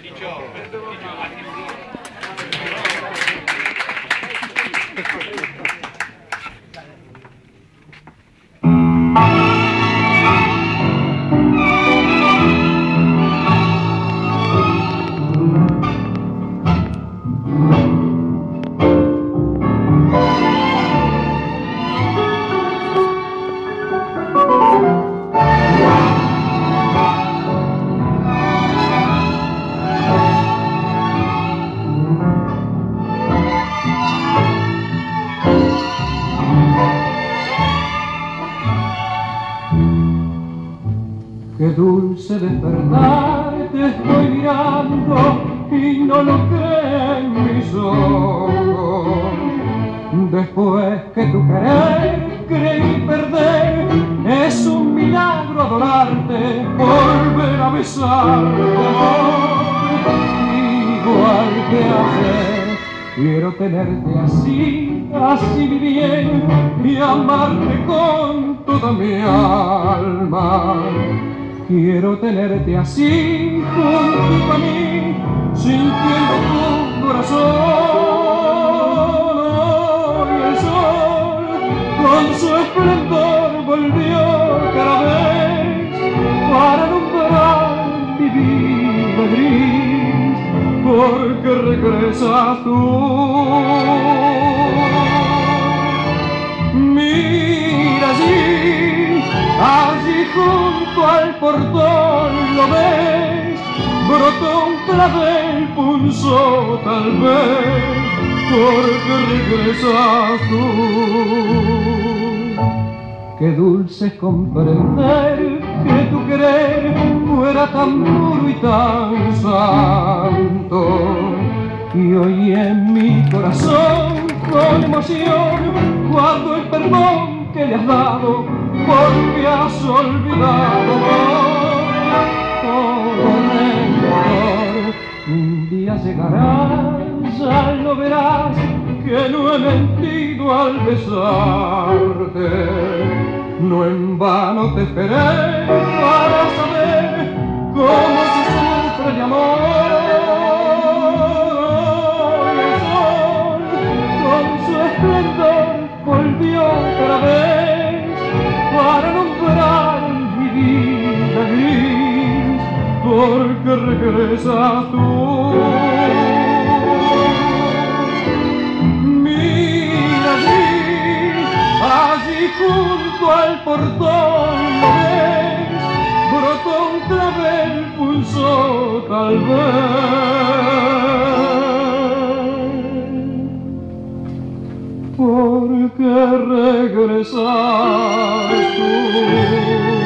Diciamo, dulce despertar, te estoy mirando y no lo creen mis ojos. Después que tu querer creí perder, es un milagro adorarte, volver a besarte. Igual que ayer, quiero tenerte así, así bien y amarte con toda mi alma. Quiero tenerte así junto a mí, sintiendo tu corazón. Y el sol con su esplendor volvió cada vez para alumbrar mi vida gris, porque regresas tú. Mira portón lo ves, brotó un clavel, pulsó tal vez, porque regresas tú. Qué dulce comprender que tu querer fuera tan puro y tan santo. Y hoy en mi corazón con emoción guardo el perdón que le has dado porque has olvidado Un día llegará, ya lo verás, que no he mentido al besarte. No en vano te esperé para saber cómo se sufre de amor. El sol con su esplendor volvió otra vez para alumbrar mi vida gris, porque regresas tú. junto al portón brotó un clavel pulsó tal vez. Porque regresas tú.